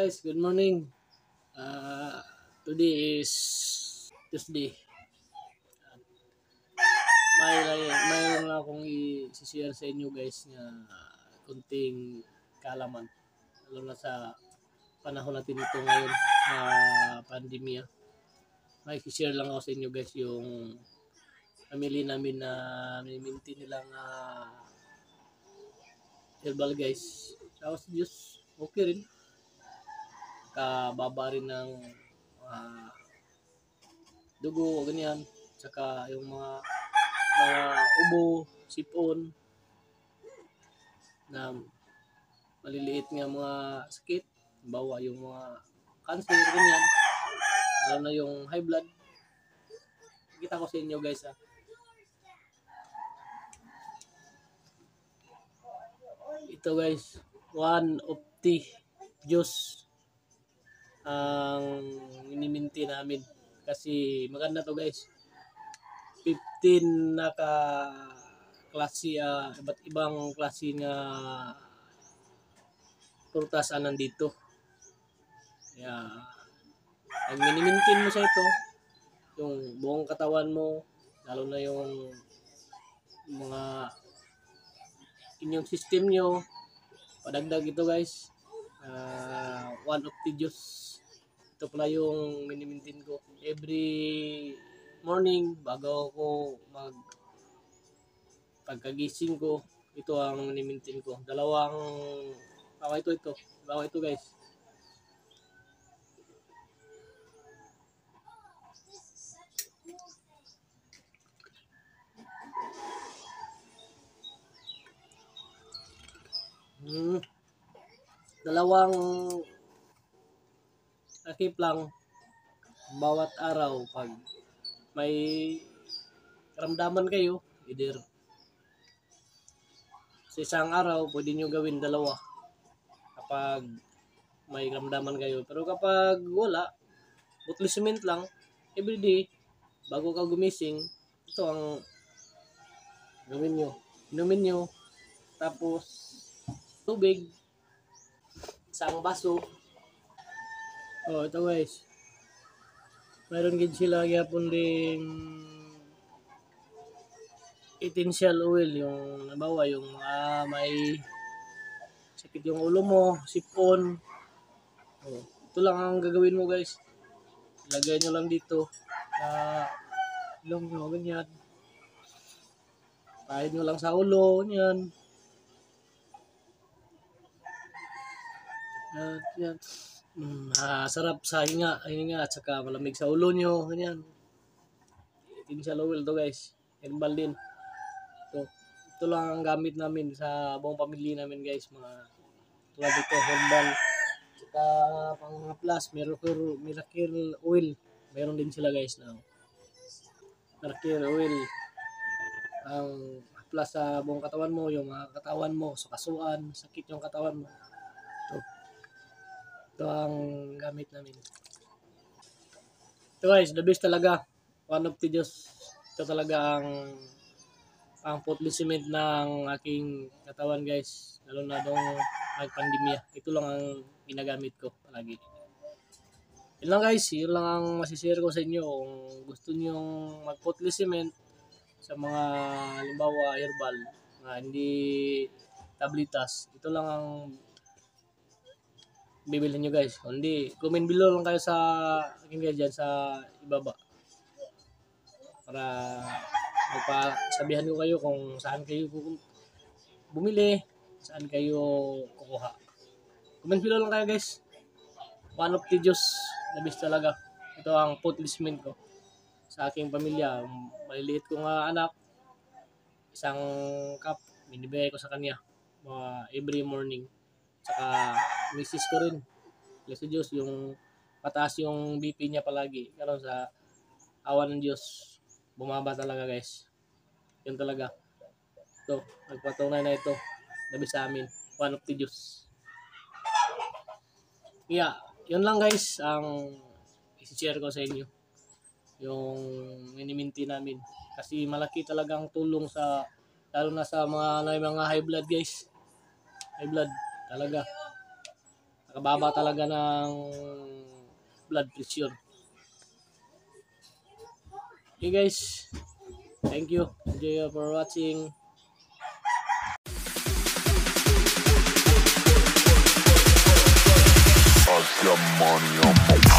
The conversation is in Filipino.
Guys, good morning. Uh, today is Tuesday. May mayroon na akong i-share sa inyo guys na kunting kalaman. Lalo na sa panahon natin ito ngayon na pandemya. May i-share lang ako sa inyo guys yung family namin na miniminti nilang uh, herbal guys. Tapos Diyos, okay rin kababa rin ng uh, dugo o ganyan. Tsaka yung mga mga ubo, sipon na maliliit nga mga sakit. Bawa yung mga cancer ganyan. Lalo na yung high blood. Kita ko sa inyo guys ah. ito guys. One of the juice ang iniminti namin. Kasi maganda to guys. 15 naka klase uh, iba't ibang klase nga prutas ang nandito. Yeah. ang minimintin mo sa ito yung buong katawan mo lalo na yung mga inyong system nyo padagdag ito guys. Uh, one of the juice ito pala yung minimintin ko. Every morning bago ako mag pagkagising ko ito ang minimintin ko. Dalawang bawa ito ito. Bawa ito guys. Hmm. Dalawang takip lang bawat araw pag may karamdaman kayo, either sa isang araw, pwede nyo gawin dalawa kapag may karamdaman kayo. Pero kapag wala, butlisiment lang, everyday, bago ka gumising, ito ang gawin nyo. Inumin nyo, tapos tubig, isang baso, Oh, ito guys. Mayroon gid sila gyapon ding essential oil yung nabawa yung uh, may sakit yung ulo mo, sipon. Oh, ito lang ang gagawin mo guys. Ilagay nyo lang dito sa uh, ilong nyo, ganyan. Pahin nyo lang sa ulo, ganyan. Yan, yan. Mm, ah, sarap sa hinga, hinga at saka malamig sa ulo nyo, ganyan. Essential oil to guys. Herbal din. Ito, ito lang ang gamit namin sa buong pamilya namin guys. Mga tulad ito, herbal. Saka pang mga plus, miracle, miracle oil. Meron din sila guys na miracle oil. Ang plus sa buong katawan mo, yung mga katawan mo, sa kasuan, sakit yung katawan mo. Ito. Ang gamit namin. Ito guys, the best talaga. One of the Diyos. Ito talaga ang ang cement ng aking katawan guys. Lalo na dong nagpandemya. Ito lang ang ginagamit ko palagi. Yun lang guys, yun lang ang masishare ko sa inyo. Kung gusto nyo mag cement sa mga halimbawa herbal na hindi tablitas, ito lang ang bibilhin nyo guys. Hindi, comment below lang kayo sa akin guys dyan sa ibaba. Para magpasabihan ko kayo kung saan kayo bumili, saan kayo kukuha. Comment below lang kayo guys. One of the Diyos, the best talaga. Ito ang food listment ko sa aking pamilya. Maliliit kong uh, anak, isang cup, binibigay ko sa kanya uh, every morning. Tsaka misis ko rin. Bless Diyos, yung mataas yung BP niya palagi. Pero sa awan ng Diyos, bumaba talaga guys. Yun talaga. Ito, nagpatunay na ito. Labi sa amin. One of the Diyos. Yeah, yun lang guys ang isi-share ko sa inyo. Yung miniminti namin. Kasi malaki talagang tulong sa lalo na sa mga, mga high blood guys. High blood talaga nakababa talaga ng blood pressure. Okay guys, thank you. Enjoy you for watching. Got money on my